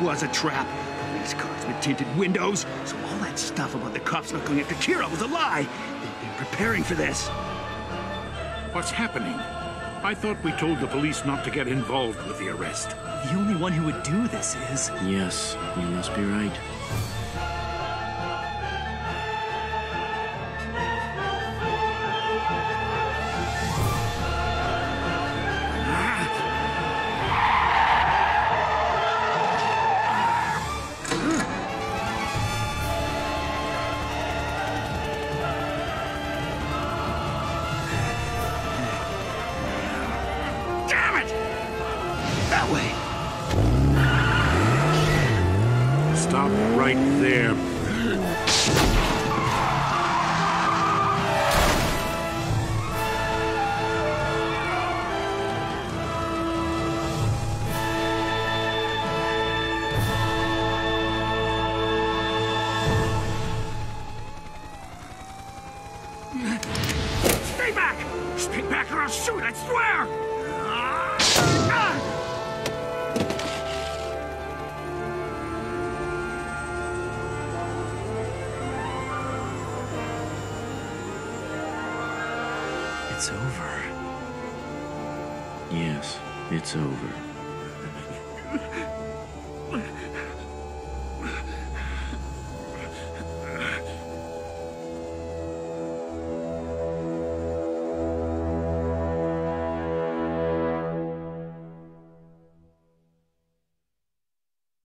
was a trap. Police cars with tinted windows. So all that stuff about the cops not going after Kira was a lie. They've been preparing for this. What's happening? I thought we told the police not to get involved with the arrest. The only one who would do this is... Yes, you must be right. Damn it! That way. Stop right there. Stay back! Stay back or I'll shoot, I swear! It's over. Yes, it's over.